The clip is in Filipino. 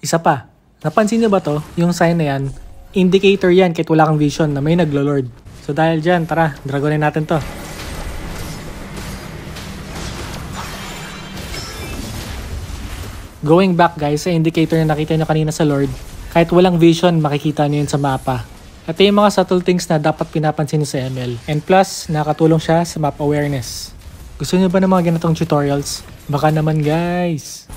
Isa pa, napansin niyo ba to? Yung sign na yan, indicator yan kahit wala kang vision na may naglo-lord. So dahil dyan, tara, dragonin natin to. Going back guys sa indicator na nakita nyo kanina sa Lord, kahit walang vision, makikita nyo yun sa mapa. Ito yung mga subtle things na dapat pinapansin nyo sa ML. And plus, nakatulong siya sa map awareness. Gusto nyo ba ng mga ganitong tutorials? Baka naman guys!